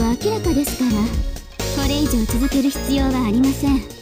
は明らかですからこれ以上続ける必要はありません。